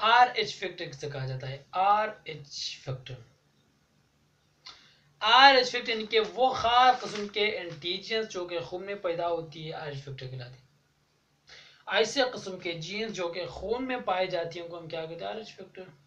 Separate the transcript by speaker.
Speaker 1: Are H factor किसे कहा जाता है? R H factor. R H factor यानी कि वो खास किस्म के एंटीजेंस जो कि खून में पैदा होती है, आर एच फैक्टर कहलाती है। ऐसे किस्म के जीन्स जो कि खून में पाए जाती हैं, उनको हम क्या कहते हैं? R H factor.